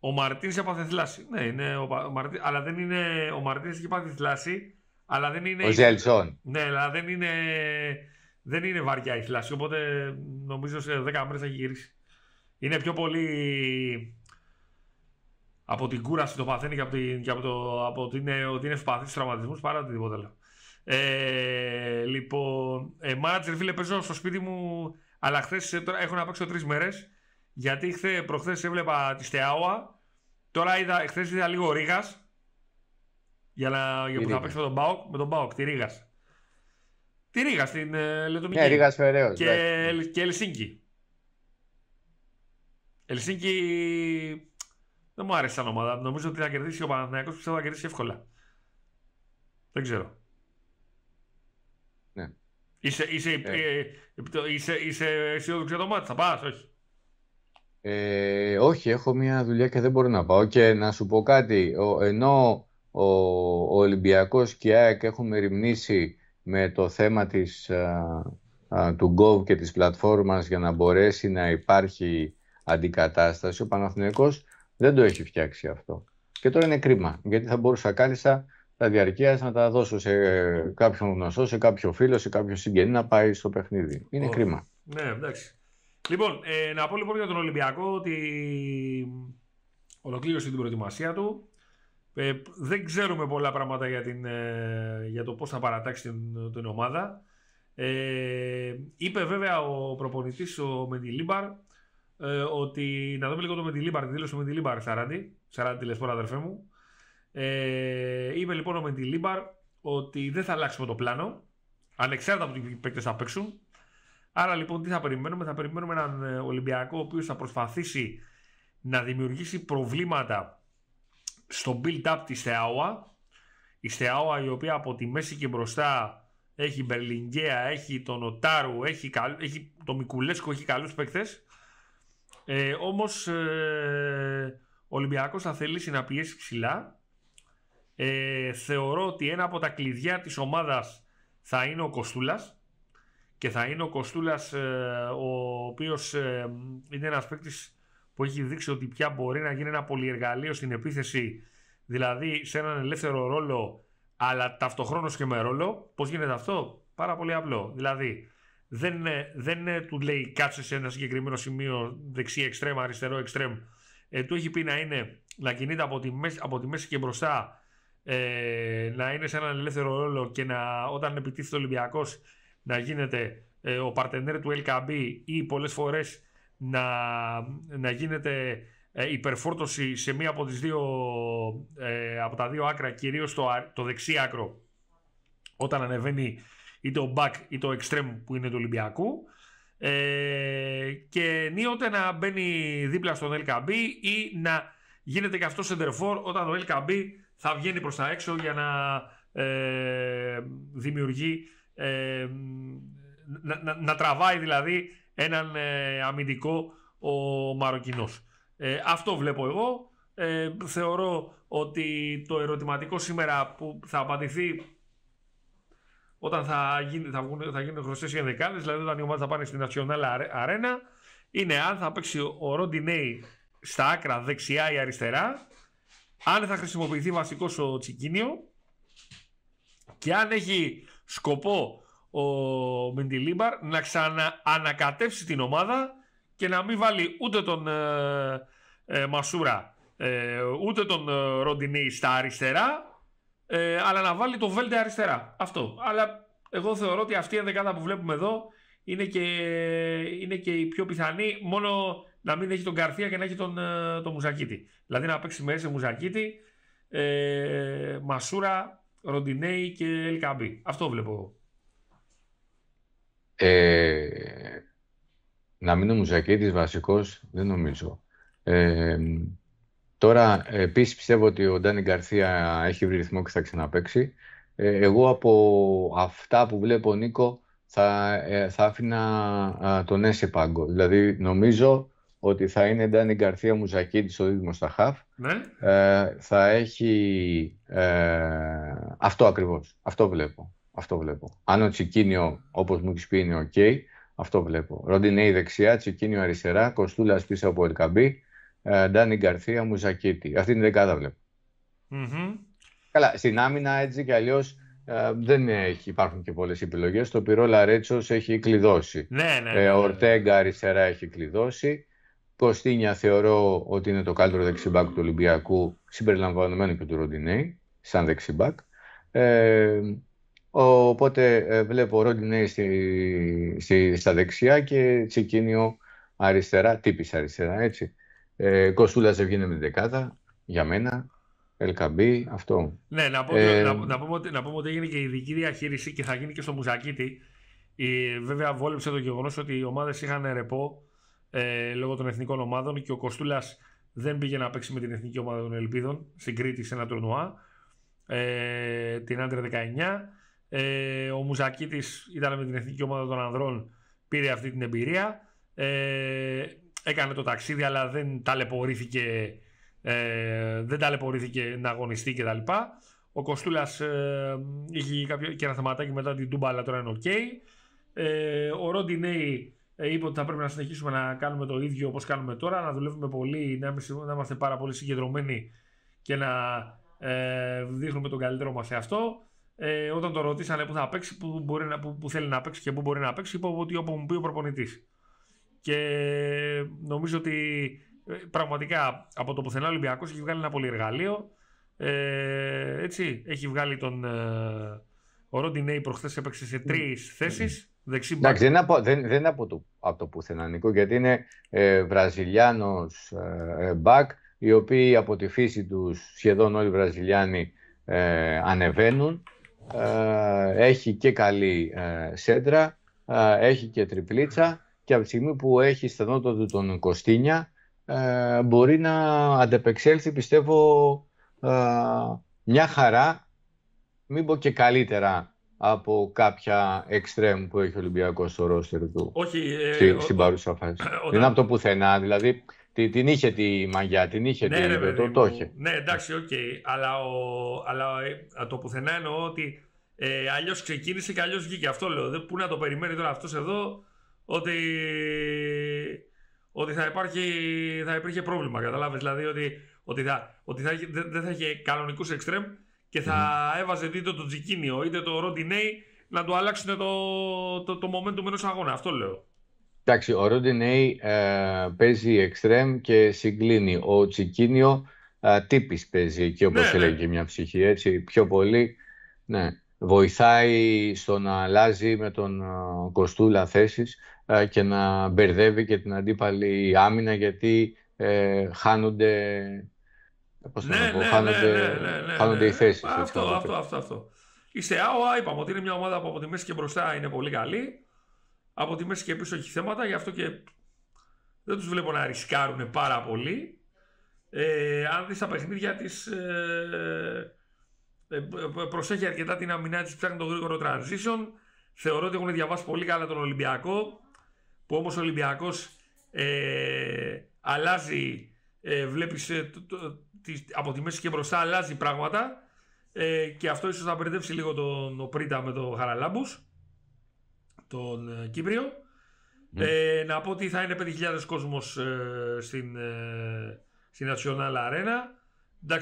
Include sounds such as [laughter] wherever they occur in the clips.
Ο Μαρτίνς είχε πάθει θλάση. Ναι, είναι ο, ο Μαρτίν, αλλά δεν είναι. Ο Μαρτίνς είχε πάθει θλάση, αλλά δεν είναι. Ο Ζέλσον. Ναι, αλλά δεν είναι, δεν είναι βαριά η θλάση. Οπότε νομίζω σε 10 μέρε θα έχει γυρίσει. Είναι πιο πολύ από την κούραση το παθαίνει και από, την, και από, το, από ότι είναι, ότι είναι ευπαθής στους τραυματισμούς παρά οτιδήποτε άλλο. Ε, λοιπόν, ε, μάνατζερ φίλε, παίζω στο σπίτι μου, αλλά χθες έχω να παίξω τρεις μέρες. Γιατί χθε, προχθές έβλεπα τη Στεάουα. Τώρα είδα, χθες είδα λίγο Ρίγας. Για να για που θα παίξω με τον Μπάουκ, με τον Μπάουκ, τη Ρίγας. Τη Ρίγα στην ε, Λετωνική. Ναι, Ρίγας Φεραίος. Και, και Ελσίνκι. Ελσίνκι δεν μου άρεσε σαν ομάδα. Νομίζω ότι θα κερδίσει ο Παναθηναϊκός πιστεύω θα κερδίσει εύκολα. Δεν ξέρω. Ναι. Είσαι, είσαι, ε. Ε, είσαι, είσαι αισιόδοξο για το μάτι, θα πας, όχι. Ε, όχι, έχω μια δουλειά και δεν μπορώ να πάω. Και να σου πω κάτι, ο, ενώ ο, ο Ολυμπιακός και η ΑΕΚ έχουν μεριμνήσει με το θέμα της, α, του Gov και της πλατφόρμας για να μπορέσει να υπάρχει αντικατάσταση, ο Παναθηναϊκός δεν το έχει φτιάξει αυτό. Και τώρα είναι κρίμα, γιατί θα μπορούσα κάλλιστα τα διαρκείας να τα δώσω σε κάποιον γνωστό, σε κάποιο φίλο, σε κάποιο συγγενή να πάει στο παιχνίδι. Είναι κρίμα. Ναι, εντάξει. Λοιπόν, ε, να πω λοιπόν για τον Ολυμπιακό ότι ολοκλήρωσε την προετοιμασία του. Ε, δεν ξέρουμε πολλά πράγματα για, την, ε, για το πώς θα παρατάξει την, την ομάδα. Ε, είπε βέβαια ο προπονητής ο Μεντιλίμπαρ ε, ότι να δούμε λίγο το Μεντιλίμπαρ, τη δήλωση του Μεντιλίμπαρ 40, 40 τηλεσπόρα αδερφέ μου. Ε, είπε λοιπόν ο Μεντιλίμπαρ ότι δεν θα αλλάξουμε το πλάνο, ανεξάρτητα από τι παίκτες θα παίξουν. Άρα λοιπόν τι θα περιμένουμε, θα περιμένουμε έναν ε, Ολυμπιακό ο οποίος θα προσπαθήσει να δημιουργήσει προβλήματα στο build-up της Θεάουα. Η Θεάουα η οποία από τη μέση και μπροστά έχει Μπερλιγκαία, έχει τον Οτάρου, έχει, έχει τον Μικουλέσκο, έχει καλούς παίκτες. Ε, όμως ε, ο Ολυμπιακός θα θελήσει να πιέσει ψηλά. Ε, θεωρώ ότι ένα από τα κλειδιά της ομάδας θα είναι ο Κοστούλας και θα είναι ο Κοστούλας ε, ο οποίος ε, είναι ένας παίκτης που έχει δείξει ότι πια μπορεί να γίνει ένα πολυεργαλείο στην επίθεση δηλαδή σε έναν ελεύθερο ρόλο αλλά ταυτοχρόνως και με ρόλο. Πώς γίνεται αυτό; Πάρα πολύ απλό. Δηλαδή δεν, δεν του λέει κάτσε σε ένα συγκεκριμένο σημείο δεξί εξτρέμ, αριστερό εξτρέμ. Ε, του έχει πει να είναι να κινείται από τη μέση, από τη μέση και μπροστά ε, να είναι σε έναν ελεύθερο ρόλο και να, όταν επιτίθεται ο Ολυμπιακός να γίνεται ε, ο παρτενέρ του LKB ή πολλές φορές να, να γίνεται ε, υπερφόρτωση σε μία από, τις δύο, ε, από τα δύο άκρα, κυρίως το, το δεξί άκρο όταν ανεβαίνει είτε ο back είτε ο extreme που είναι του Ολυμπιακού. Ε, και ενίοτε να μπαίνει δίπλα στον LKB ή να γίνεται και αυτό σεντερφόρ όταν ο LKB θα βγαίνει προς τα έξω για να ε, δημιουργεί ε, να, να, τραβάει δηλαδή έναν ε, αμυντικό ο Μαροκινός. Ε, αυτό βλέπω εγώ. Ε, θεωρώ ότι το ερωτηματικό σήμερα που θα απαντηθεί όταν θα, γίνει, θα, βγουν, θα γίνουν γνωστές οι ενδεκάδες, δηλαδή όταν οι ομάδες θα πάνε στην National Arena, είναι αν θα παίξει ο Ροντινέη στα άκρα δεξιά ή αριστερά, αν θα χρησιμοποιηθεί βασικός ο Τσικίνιο και αν έχει σκοπό ο Μεντιλίμπαρ να ξαναανακατεύσει την ομάδα και να μην βάλει ούτε τον ε, ε Μασούρα ε, ούτε τον ε, Ροντινέη στα αριστερά ε, αλλά να βάλει το Βέλτε αριστερά. Αυτό. Αλλά εγώ θεωρώ ότι αυτή η ενδεκάδα που βλέπουμε εδώ είναι και, είναι και η πιο πιθανή, μόνο να μην έχει τον Καρθία και να έχει τον, ε, τον Μουζακίτη. Δηλαδή να παίξει μέσα Μουζακίτη, ε, Μασούρα, Ροντινέη και Ελκαμπή. Αυτό βλέπω εγώ. Ε, να μείνει ο Μουζακίτης βασικός, δεν νομίζω. Ε, Τώρα, επίσης πιστεύω ότι ο Ντάνι Γκαρθία έχει βρει ρυθμό και θα ξαναπαίξει. Ε, εγώ από αυτά που βλέπω, Νίκο, θα, ε, θα άφηνα τον Έσε πάγκο. Δηλαδή, νομίζω ότι θα είναι Ντάνι Γκαρθία Μουζακίτη στο δίδυμος στα χαφ. Ναι. Ε, θα έχει αυτό ακριβώς. Αυτό βλέπω. Αυτό βλέπω. Αν ο Τσικίνιο, όπως μου έχεις πει, είναι οκ, αυτό βλέπω. Ροντινέι δεξιά, Τσικίνιο αριστερά, Κοστούλας πίσω από Ελ Κααμπί ε, Ντάνι Γκαρθία, Μουζακίτη. Αυτή είναι η δεκάδα Καλά, στην άμυνα έτσι κι αλλιώς ε, δεν έχει, υπάρχουν και πολλές επιλογές. Το Πυρό Λαρέτσος έχει κλειδώσει. Ναι, ναι, ναι, ναι. Ορτέγκα αριστερά έχει κλειδώσει. Κωστίνια θεωρώ ότι είναι το καλύτερο δεξιμπάκ του Ολυμπιακού, συμπεριλαμβανομένου και του Ροντινέη, σαν δεξιμπάκ. Ε, οπότε ε, βλέπω Ροντινέη στη, στη, στα δεξιά και Τσικίνιο αριστερά, τύπης αριστερά, έτσι. Ε, Κοστούλας δεν βγαίνει με την δεκάδα, για μένα. Ελκαμπή, αυτό. Ναι, να, πω, ε, να, να, πούμε ότι, να πούμε ότι έγινε και η ειδική διαχείριση και θα γίνει και στο Μουζακίτη. Η, βέβαια, βόλεψε το γεγονός ότι οι ομάδες είχαν ρεπό ε, λόγω των εθνικών ομάδων και ο Κοστούλας δεν πήγε να παίξει με την εθνική ομάδα των Ελπίδων στην Κρήτη σε ένα τουρνουά. Ε, την άντρε 19. Ε, ο Μουζακίτης ήταν με την εθνική ομάδα των ανδρών, πήρε αυτή την εμπειρία. Ε, έκανε το ταξίδι, αλλά δεν ταλαιπωρήθηκε, ε, δεν ταλαιπωρήθηκε να αγωνιστεί κτλ. Ο Κοστούλας ε, είχε κάποιο, και ένα θεματάκι μετά την Τούμπα, αλλά τώρα είναι οκ. Ε, ο Ροντινέι ε, είπε ότι θα πρέπει να συνεχίσουμε να κάνουμε το ίδιο όπως κάνουμε τώρα, να δουλεύουμε πολύ, να, να είμαστε πάρα πολύ συγκεντρωμένοι και να ε, δείχνουμε τον καλύτερό μας εαυτό. Ε, όταν το ρωτήσανε που θα παίξει, που, μπορεί να, που, που θέλει να παίξει και που μπορεί να παίξει, είπε ότι όπου μου πει ο προπονητής. Και νομίζω ότι ε, πραγματικά από το πουθενά ο Ολυμπιακός έχει βγάλει ένα πολύ εργαλείο. Ε, έτσι, έχει βγάλει τον... Ε, ο Ροντινέη προχθές έπαιξε σε τρεις θέσεις Εντάξει, δεν είναι από, δεν, δεν από, το, από το πουθενά, Νίκο, γιατί είναι ε, Βραζιλιάνος ε, μπακ, οι οποίοι από τη φύση τους σχεδόν όλοι οι Βραζιλιάνοι ε, ανεβαίνουν. Ε, έχει και καλή ε, σέντρα, έχει και τριπλίτσα και από τη στιγμή που έχει στα του τον Κωστίνια μπορεί να αντεπεξέλθει, πιστεύω, μια χαρά, μην πω και καλύτερα από κάποια εξτρέμ που έχει ο Ολυμπιακός στο ρόστερ του. Όχι, ε, στην παρούσα φάση. Δεν είναι από το πουθενά, δηλαδή την είχε τη μαγιά, την είχε ναι, τη, το, το είχε. Ναι, εντάξει, ok. Okay. Αλλά, ο, αλλά ε, το πουθενά εννοώ ότι ε, αλλιώς ξεκίνησε και αλλιώς βγήκε. Αυτό λέω. πού να το περιμένει τώρα αυτός εδώ ότι, ότι θα, υπάρχει, θα υπήρχε πρόβλημα. Καταλάβει δηλαδή ότι, ότι, θα, ότι θα, δεν θα είχε κανονικούς εξτρέμ και θα μμ έβαζε είτε το Τσικίνιο είτε το Ροντινέι να του αλλάξουν το, το, το momentum ενός αγώνα. Αυτό λέω. Εντάξει, ο Ροντινέι ε, παίζει εξτρέμ και συγκλίνει. Ο Τσικίνιο ε, τύπης παίζει εκεί όπως ναι, έλεγε ναι. μια ψυχή. Έτσι, πιο πολύ ναι, βοηθάει στο να αλλάζει με τον ε, Κοστούλα θέσεις ε, και να μπερδεύει και την αντίπαλη άμυνα γιατί ε, χάνονται Πώς ναι, ναι, χάνονται, ναι, ναι, χάνονται οι θέσεις. Αυτό, αυτό, αυτό, αυτό. Η ΣΕΑΟΑ είπαμε ότι είναι μια ομάδα που από τη μέση και μπροστά είναι πολύ καλή. Από τη μέση και πίσω έχει θέματα, γι' αυτό και δεν τους βλέπω να ρισκάρουν πάρα πολύ. Ε, αν δεις τα παιχνίδια της ε, ε, προσέχει αρκετά την αμυνά της, ψάχνει το γρήγορο transition. Θεωρώ ότι έχουν διαβάσει πολύ καλά τον Ολυμπιακό, που όμως ο Ολυμπιακός ε, αλλάζει, ε, βλέπεις ε, το, από τη μέση και μπροστά αλλάζει πράγματα ε, και αυτό ίσως να μπερδεύσει λίγο τον Οπρίτα με τον Χαραλάμπους τον ε, Κύπριο ναι. ε, να πω ότι θα είναι 5.000 κόσμος ε, στην, ε, στην National Arena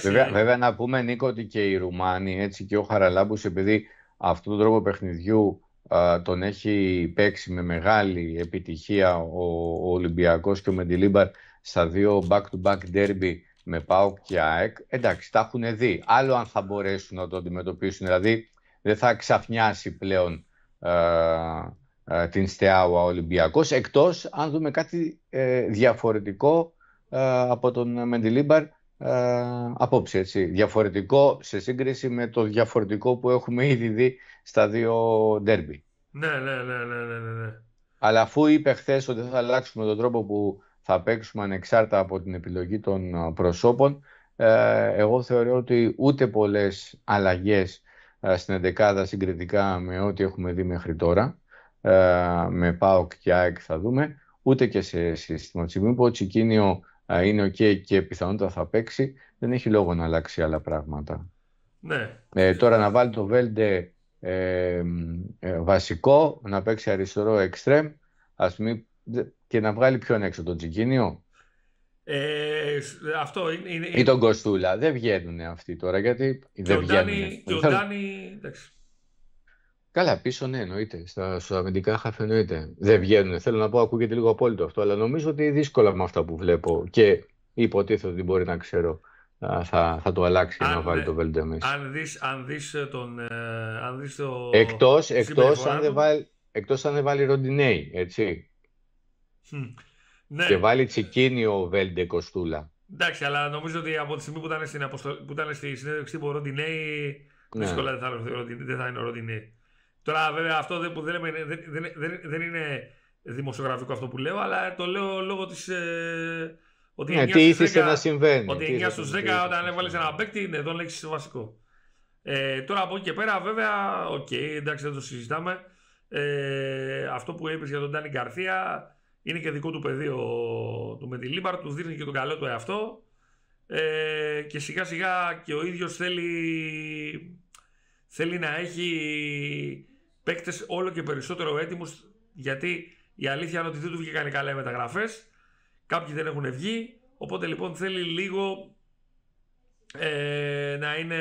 βέβαια, βέβαια να πούμε Νίκο ότι και οι Ρουμάνοι έτσι και ο Χαραλάμπους επειδή αυτόν τον τρόπο παιχνιδιού τον έχει παίξει με μεγάλη επιτυχία ο, ο Ολυμπιακός και ο Μεντιλίμπαρ στα δύο back-to-back derby με ΠΑΟΚ και ΑΕΚ, εντάξει, τα έχουν δει. Άλλο αν θα μπορέσουν να το αντιμετωπίσουν, δηλαδή δεν θα ξαφνιάσει πλέον ε, ε, την ΣΤΕΑΟΑ ο Ολυμπιακός, εκτός αν δούμε κάτι ε, διαφορετικό από τον Μεντιλίμπαρ απόψε, έτσι. Διαφορετικό σε σύγκριση με το διαφορετικό που έχουμε ήδη δει στα δύο ντέρμπι. Ναι, ναι, ναι, ναι, ναι, ναι. Αλλά αφού είπε χθες ότι θα αλλάξουμε τον τρόπο που θα παίξουμε ανεξάρτητα από την επιλογή των ε, προσώπων. Ε, εγώ θεωρώ ότι ούτε πολλές αλλαγές ε, στην εντεκάδα συγκριτικά με ό,τι έχουμε δει μέχρι τώρα, με ΠΑΟΚ και ΑΕΚ θα δούμε, ούτε και σε σύστημα. Της στιγμή που ο Τσικίνιο είναι ok και πιθανότατα θα παίξει, δεν έχει λόγο να αλλάξει άλλα πράγματα. Ναι. Ε, τώρα να βάλει το Βέλντε ε, βασικό, να παίξει αριστερό εξτρέμ, ας μην και να βγάλει ποιον έξω, τον Τζικίνιο. Ε, αυτό είναι, είναι, Ή τον Κοστούλα. Δεν βγαίνουν αυτοί τώρα γιατί δεν βγαίνουν. Και ο Ντάνι, εντάξει. Καλά, πίσω ναι, εννοείται. Στα, στα αμυντικά χαφ εννοείται. Δεν βγαίνουν. Θέλω να πω, ακούγεται λίγο απόλυτο αυτό, αλλά νομίζω ότι δύσκολα με αυτά που βλέπω και υποτίθεται ότι μπορεί να ξέρω θα, θα το αλλάξει αν, να βάλει το Βέλντε μέσα. Αν δεις, αν δεις τον... Ε, αν δεις το εκτός, εκτός, αν δεν βάλει, εκτός αν δεν βάλει Ροντινέη, έτσι. Ναι. Και βάλει τσικίνιο Βέλντε Κοστούλα. Εντάξει, αλλά νομίζω ότι από τη στιγμή που ήταν, στην αποστο... που ήταν στη συνέντευξη του Ροντινέη, ναι. δύσκολα δεν θα, δεν θα είναι ο Ροντινέη. Τώρα βέβαια αυτό δεν, που δεν, δεν, δεν, δεν είναι δημοσιογραφικό αυτό που λέω, αλλά το λέω λόγω της... Ε, ότι ναι, τι ήθισε να συμβαίνει. Ότι 9 στους 10 όταν έβαλες ένα παίκτη, είναι εδώ λέξει βασικό. Ε, τώρα από εκεί και πέρα, βέβαια, ok, okay, εντάξει, δεν το συζητάμε. Ε, αυτό που είπες για τον Ντάνι Γκαρθία είναι και δικό του παιδί του Μεντιλίμπαρ, τους δείχνει και τον καλό του εαυτό. Ε, και σιγά σιγά και ο ίδιος θέλει, θέλει να έχει παίκτες όλο και περισσότερο έτοιμους γιατί η αλήθεια είναι ότι δεν του βγήκαν καλά οι μεταγραφές Κάποιοι δεν έχουν βγει. Οπότε λοιπόν θέλει λίγο ε, να είναι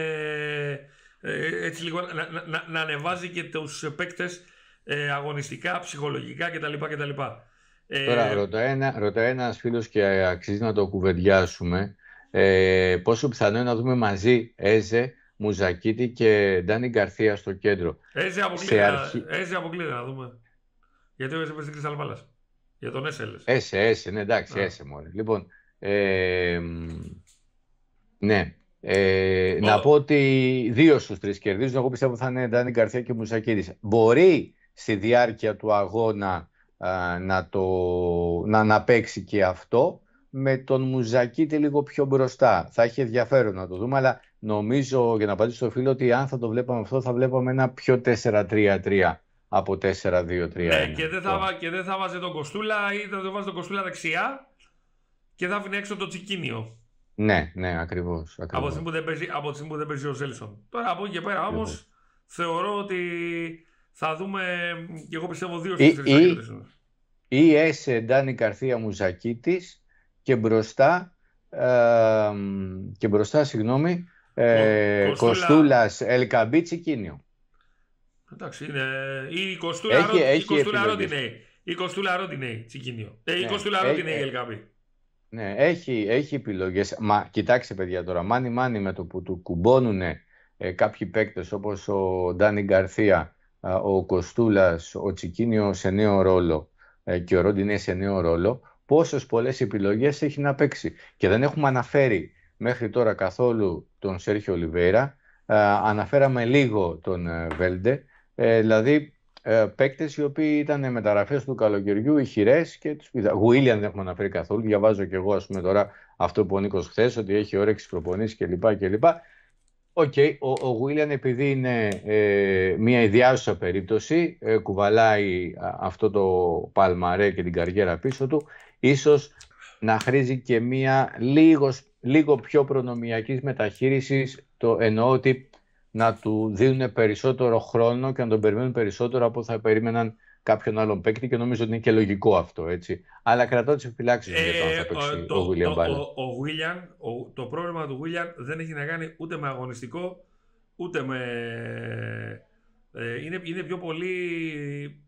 ε, έτσι λίγο να, να, να, ανεβάζει και τους παίκτες ε, αγωνιστικά, ψυχολογικά κτλ. κτλ. Ε, Τώρα ρωτάει, ένα, ρωτάει ένας φίλος και αξίζει να το κουβεντιάσουμε ε, πόσο πιθανό είναι να δούμε μαζί Έζε, Μουζακίτη και Ντάνι Γκαρθία στο κέντρο. Έζε αποκλείται, αρχή... να δούμε. Γιατί ο Έζε παίζει στην για τον Έσε, λες. Έσε, Έσε, ναι, εντάξει, Έσε μόνο. Λοιπόν, ε, ναι, ε, να πω ότι δύο στους τρεις κερδίζουν. Εγώ πιστεύω θα είναι Ντάνι Καρθία και Μουσακίδης. Μπορεί στη διάρκεια του αγώνα να, το, να, να παίξει και αυτό με τον Μουζακίτη λίγο πιο μπροστά. Θα έχει ενδιαφέρον να το δούμε, αλλά νομίζω για να απαντήσω στο φίλο ότι αν θα το βλέπαμε αυτό θα βλέπαμε ένα πιο 4-3-3 από 4-2-3. Ναι, και δεν, θα, και δεν θα βάζει τον Κοστούλα ή θα το βάζει τον Κοστούλα δεξιά και θα αφήνει έξω το Τσικίνιο. Ναι, ναι, ακριβώς. Από τη στιγμή που δεν παίζει, ο Ζέλσον. Τώρα από εκεί και πέρα όμως θεωρώ ότι θα δούμε και εγώ πιστεύω δύο στις τρεις Ή Έσε Ντάνι Καρθία Μουζακίτης και μπροστά ε, και μπροστά, συγγνώμη, ε, Κοστούλας Ελκαμπή Τσικίνιο. Εντάξει, είναι η Κοστούλα έχει, έχει Η Κοστούλα Ρόντινεϊ, Τσικίνιο. Ε, η ναι, Κοστούλα Ρόντινεϊ, Ελκάμπη. Ναι, έχει, έχει επιλογές. Μα κοιτάξτε, παιδιά τώρα, μάνι μάνι με το που του κουμπώνουν ε, κάποιοι παίκτες όπως ο Ντάνι Γκαρθία, ο Κοστούλας, ο Τσικίνιος σε νέο ρόλο ε, και ο Ρόντινεϊ σε νέο ρόλο, πόσες πολλές επιλογές έχει να παίξει. Και δεν έχουμε αναφέρει μέχρι τώρα καθόλου τον Σέρχιο Ολιβέρα. αναφέραμε λίγο τον ε, Βέλντε. Ε, δηλαδή ε, παίκτες οι οποίοι ήταν μεταγραφές του καλοκαιριού, ηχηρές και τους πήρα. Γουίλιαν δεν έχουμε αναφέρει καθόλου. Διαβάζω και εγώ, ας πούμε, τώρα αυτό που ο Νίκος χθες, ότι έχει όρεξη προπονήσεις κλπ. κλπ. Ok, okay, ο, Γουίλιαν επειδή είναι ε, μια ιδιάζουσα περίπτωση, ε, κουβαλάει αυτό το παλμαρέ και την καριέρα πίσω του, ίσως να χρήζει και μια λίγος, λίγο πιο προνομιακής μεταχείρισης, το εννοώ ότι να του δίνουν περισσότερο χρόνο και να τον περιμένουν περισσότερο από θα περίμεναν κάποιον άλλον παίκτη και νομίζω ότι είναι και λογικό αυτό, έτσι. Αλλά κρατώ τις επιφυλάξεις ε, για το αν θα παίξει ο Βίλιαμ Μπάλα. Ο, ο, το πρόβλημα του Βίλιαμ δεν έχει να κάνει ούτε με αγωνιστικό, ούτε με... Ε, είναι, είναι πιο πολύ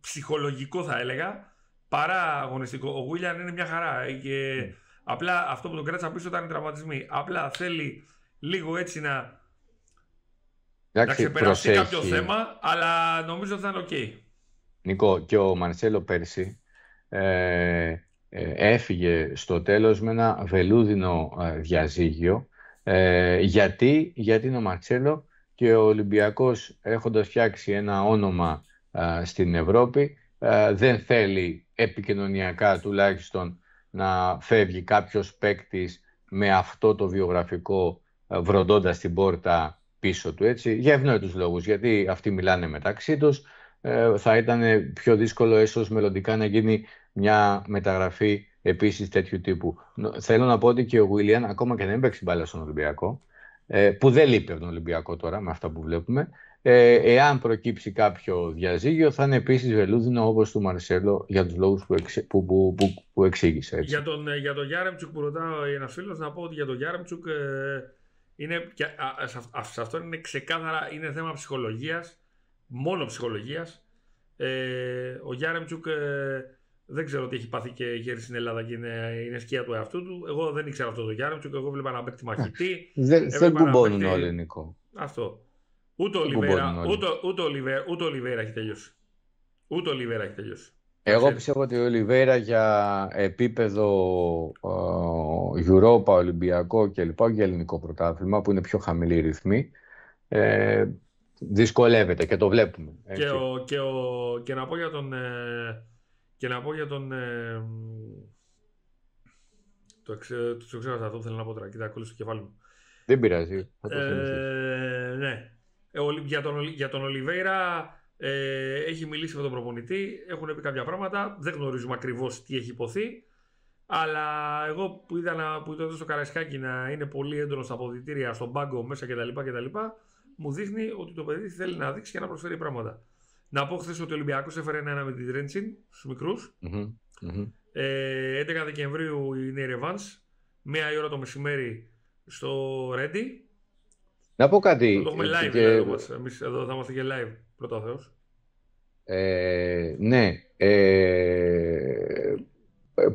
ψυχολογικό θα έλεγα, παρά αγωνιστικό. Ο Βίλιαμ είναι μια χαρά και mm. απλά αυτό που τον κράτησα πίσω ήταν οι τραυματισμοί. Απλά θέλει λίγο έτσι να να ξεπεράσει κάποιο θέμα, αλλά νομίζω ότι θα είναι οκ. Νίκο, και ο Μαρσέλο πέρσι ε, ε, έφυγε στο τέλος με ένα βελούδινο ε, διαζύγιο. Ε, γιατί, γιατί είναι ο Μαρσέλο και ο Ολυμπιακός έχοντας φτιάξει ένα όνομα στην Ευρώπη δεν θέλει επικοινωνιακά τουλάχιστον να φεύγει κάποιος παίκτης με αυτό το βιογραφικό βροντώντας την πόρτα πίσω του, έτσι, για ευνόητους λόγους, γιατί αυτοί μιλάνε μεταξύ τους, ε, θα ήταν πιο δύσκολο ίσως μελλοντικά να γίνει μια μεταγραφή επίσης τέτοιου τύπου. Θέλω να πω ότι και ο Γουίλιαν, ακόμα και δεν παίξει μπάλα στον Ολυμπιακό, ε, που δεν λείπει από τον Ολυμπιακό τώρα με αυτά που βλέπουμε, Ε, εάν προκύψει κάποιο διαζύγιο, θα είναι επίσης βελούδινο όπως του Μαρσέλο για τους λόγους που, που, που, που, που εξήγησε. Για τον, ε, για τον Γιάρεμτσουκ που ρωτάει ένας φίλος, να πω ότι για τον Γιάρεμτσουκ ε, είναι, και, α, σε αυτό είναι ξεκάθαρα είναι θέμα ψυχολογίας, μόνο ψυχολογίας. Ε, ο Γιάρεμτσουκ ε, δεν ξέρω τι έχει πάθει κι έρθει στην Ελλάδα και είναι, είναι σκιά του εαυτού του. Εγώ δεν ήξερα αυτό το Γιάρεμτσουκ, εγώ βλέπα ένα παίκτη μαχητή. δεν δεν κουμπώνουν όλοι, Νίκο. Αυτό. Ούτε Ολιβέιρα, ούτε, ούτε, ούτε ο Λιβέρα έχει τελειώσει. Ούτε ο Λιβέρα έχει τελειώσει. Εγώ πιστεύω ότι ο Ολιβέρα για επίπεδο Europa, Ολυμπιακό και λοιπά, για ελληνικό πρωτάθλημα που είναι πιο χαμηλή ρυθμή, ε, δυσκολεύεται και το βλέπουμε. Και, ο, και, ο, και να πω για τον... Ε, και να πω για τον... Ε, το, εξ, το ξέρω αυτό που θέλω να πω τώρα. Κοίτα, κόλλησε το κεφάλι μου. Δεν πειράζει. ε, ναι. Ε, για τον, για τον Ολιβέηρα ε, έχει μιλήσει με τον προπονητή, έχουν πει κάποια πράγματα. Δεν γνωρίζουμε ακριβώς τι έχει υποθεί. Αλλά εγώ που είδα, που είδα στο Καραϊσκάκι να είναι πολύ έντονος στα αποδητήρια, στον πάγκο μέσα κτλ, κτλ. Μου δείχνει ότι το παιδί θέλει να δείξει και να προσφέρει πράγματα. Να πω χθες ότι ο Ολυμπιακός έφερε ένα με την Τρέντσιν στους μικρούς. Mm-hmm. Ε, 11 Δεκεμβρίου είναι η Ρεβάν. Μία η ώρα το μεσημέρι στο Ρέντι. Να πω κάτι. Το έχουμε live και... εδώ Εμείς εδώ θα είμαστε και live, πρώτα ο Θεός. Ε, ναι. Ε,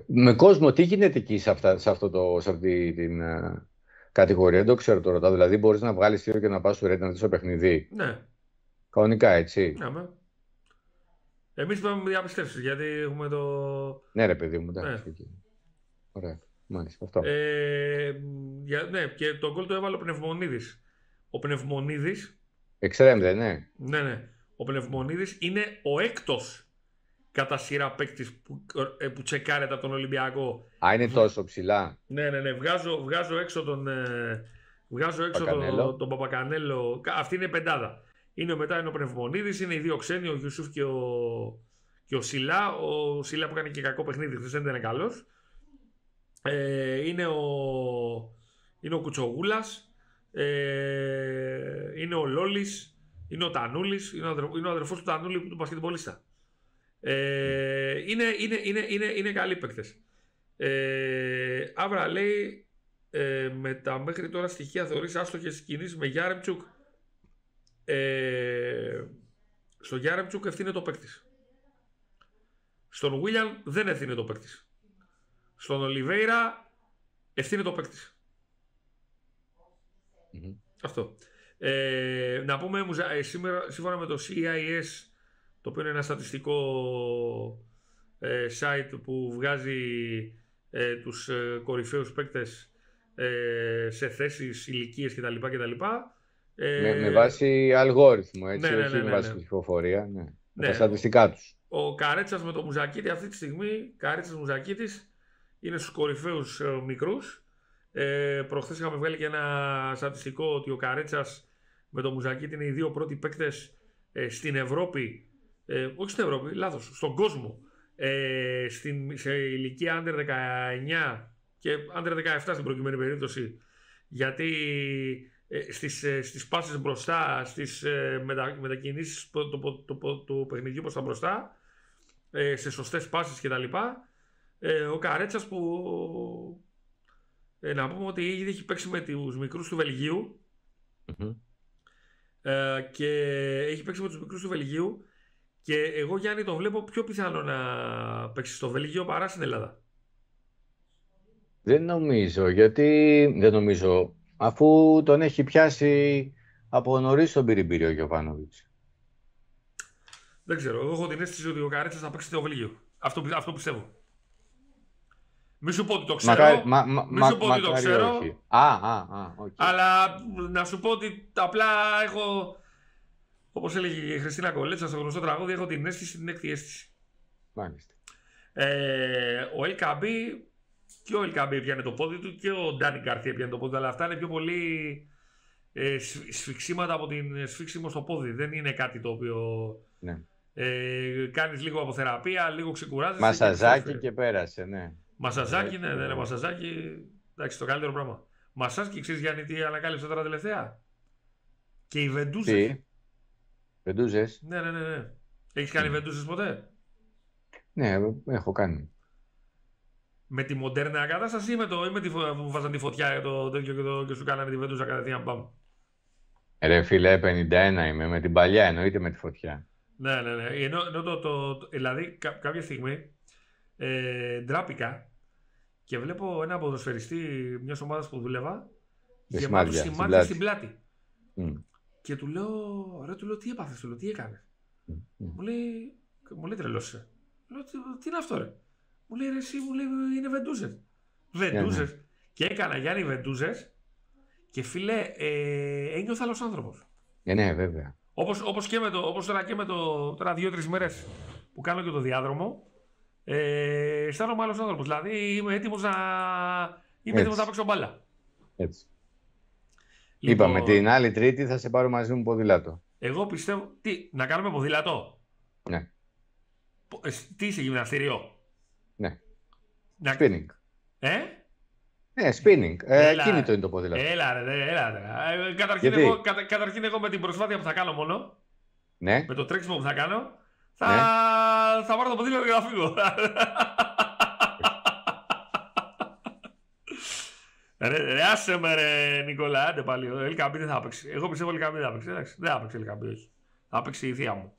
με κόσμο, τι γίνεται εκεί σε, αυτά, σε, αυτό το, σε αυτή την uh, κατηγορία, δεν το ξέρω τώρα. Δηλαδή, μπορείς να βγάλεις τύρο και να πας στο Ρέντι να δεις το παιχνίδι. Ναι. Κανονικά, έτσι. Ναι, με. Εμείς πάμε με διαπιστεύσεις γιατί έχουμε το. Ναι, ρε παιδί μου, εντάξει. Ναι. Ωραία. Μάλιστα, αυτό. Ε, για, ναι, και το γκολ το έβαλε ο Πνευμονίδης. Ο Πνευμονίδης... Εξτρέμ, ναι. Ναι, ναι. Ο Πνευμονίδης είναι ο έκτος κατά σειρά παίκτης που, ε, που τσεκάρεται από τον Ολυμπιακό. Α, είναι τόσο ψηλά. Ναι, ναι, ναι. Βγάζω, βγάζω έξω τον, ε, βγάζω έξω τον, τον Παπακανέλο. Αυτή είναι πεντάδα. Είναι μετά είναι ο Πνευμονίδης, είναι οι δύο ξένοι, ο Γιουσούφ και ο, και ο Σιλά. Ο Σιλά που κάνει και κακό παιχνίδι, δεν είναι καλός. Ε, είναι ο, είναι ο Κουτσογούλας. Ε, είναι ο Λόλης, είναι ο Τανούλης, είναι, ο είναι ο αδερφός του Τανούλη που του πασχετμπολίστα. Ε, είναι, είναι, είναι, είναι, είναι καλοί παίκτες. Ε, Άβρα λέει ε, με τα μέχρι τώρα στοιχεία θεωρείς άστοχες κινήσεις με Γιάρεμτσουκ; Ε, στο Γιάρεμτσουκ ευθύνεται το παίκτης. Στον Βίλιαμ δεν ευθύνεται το παίκτης. Στον Ολιβέηρα ευθύνεται το παίκτης. Αυτό. Ε, να πούμε ε, σήμερα, σύμφωνα με το CIS, το οποίο είναι ένα στατιστικό ε, site που βγάζει ε, τους ε, κορυφαίους παίκτες ε, σε θέσεις, ηλικίες κτλ. κτλ. Ε, με, με βάση αλγόριθμο, έτσι, ναι, ναι, όχι ναι, με ναι, βάση ναι. ψηφοφορία. Ναι. ναι. Τα στατιστικά τους. Ο Καρέτσας με το Μουζακίτη αυτή τη στιγμή, Καρέτσας Μουζακίτης, είναι στους κορυφαίους ε, μικρούς ε, Προχθές είχαμε βγάλει και ένα στατιστικό ότι ο Καρέτσας με το Μουζακίτη είναι οι δύο πρώτοι παίκτες ε, στην Ευρώπη. Ε, όχι στην Ευρώπη, λάθος, στον κόσμο. Ε, στην, σε ηλικία under 19 και under 17 στην προκειμένη περίπτωση. Γιατί ε, στις, ε, στις πάσες μπροστά, στις ε, μετα, μετακινήσεις του το, το, το, το, παιχνιδιού προς τα μπροστά, ε, σε σωστές πάσεις κτλ. Ε, ο Καρέτσας που ε, να πούμε ότι ήδη έχει παίξει με τους μικρούς του βελγιου ε, και έχει παίξει με τους μικρούς του Βελγίου και εγώ Γιάννη τον βλέπω πιο πιθανό να παίξει στο Βελγίο παρά στην Ελλάδα. Δεν νομίζω, γιατί δεν νομίζω, αφού τον έχει πιάσει από νωρίς τον Πυριμπύριο ο Γιωβάνοβιτς. Δεν ξέρω, εγώ έχω την αίσθηση ότι ο Καρέτσας θα παίξει στο Βελγίο. Αυτό, αυτό πιστεύω. Μη σου πω ότι το ξέρω. Μα, μα, μη σου πω ότι το ξέρω. Α, α, α, okay. Αλλά να σου πω ότι απλά έχω. Όπως έλεγε η Χριστίνα Κολέτσα στο γνωστό τραγούδι, έχω την αίσθηση, την έκτη αίσθηση. Μάλιστα. Ε, ο Ελκαμπή και ο Ελκαμπή πιάνε το πόδι του και ο Ντάνι Γκαρθία πιάνε το πόδι του. Αλλά αυτά είναι πιο πολύ ε, σφιξίματα από την σφίξιμο στο πόδι. Δεν είναι κάτι το οποίο. Ναι. Ε, Κάνεις λίγο από θεραπεία, λίγο ξεκουράζει. Μασαζάκι και, και πέρασε, ναι. Μασαζάκι, ναι, ναι, ναι, μασαζάκι. Εντάξει, το καλύτερο πράγμα. Μασάζ και ξέρεις Γιάννη τι ανακάλυψε τώρα τελευταία; Και η Βεντούζες. Βεντούζες. Ναι, ναι, ναι. ναι. Έχεις κάνει Mm. βεντούζες ποτέ; Ναι, έχω κάνει. Με τη μοντέρνα κατάσταση ή με, το, ή με τη φω- που βάζαν τη φωτιά για το τέτοιο και, το, και σου κάνανε τη βεντούζα κατευθείαν πάμε. Ρε φίλε, 51 είμαι. Με την παλιά εννοείται με τη φωτιά. Ναι, ναι, ναι. Ενώ, ενώ το, το, το- δηλαδή κα- κάποια στιγμή ε, ντράπηκα και βλέπω ένα ποδοσφαιριστή μιας ομάδας που δούλευα Με γεμάτο σημάδια στην σημάδια πλάτη. στην πλάτη. Μμ, Και του λέω, ρε, του λέω τι έπαθες, του λέω τι έκανες. μμ, μμ. Μου λέει, μου λέει τρελώσαι. Λέω, τι, τι είναι αυτό ρε. Μου λέει, ρε, εσύ, μου λέει, είναι βεντούζες. Βεντούζες. Και έκανα Γιάννη βεντούζες και φίλε, ε, ένιωθα άλλος άνθρωπος. Ε, ναι, βέβαια. Όπως, όπως, και με το, όπως τώρα και με το τώρα δύο-τρεις μέρες που κάνω και το διάδρομο, ε, αισθάνομαι άλλος άνθρωπος. Δηλαδή είμαι έτοιμος να, είμαι Έτσι. έτοιμος να παίξω μπάλα. Έτσι. Λοιπόν, Είπαμε την άλλη Τρίτη θα σε πάρω μαζί μου ποδήλατο. Εγώ πιστεύω, τι, να κάνουμε ποδήλατο; Ναι. Πο- ε, τι είσαι γυμναστήριο; Ναι. Να... Spinning. Ε; Ναι, spinning. Ε, Έλα. κίνητο είναι το ποδήλατο. Έλα ρε, ρε, έλα ρε. Ε, καταρχήν, Γιατί; εγώ, κατα, καταρχήν εγώ με την προσπάθεια που θα κάνω μόνο, Ναι. με το τρέξιμο που θα κάνω, θα, Ναι. θα πάρω το ποδήλατο και θα φύγω. [laughs] ρε, ρε, άσε με ρε Νικόλα, άντε πάλι. Ο Ελκαμπή δεν θα παίξει. Εγώ πιστεύω ο Ελκαμπή δεν θα παίξει. Εντάξει, δεν θα παίξει ο Ελκαμπή, όχι. Θα παίξει η θεία μου.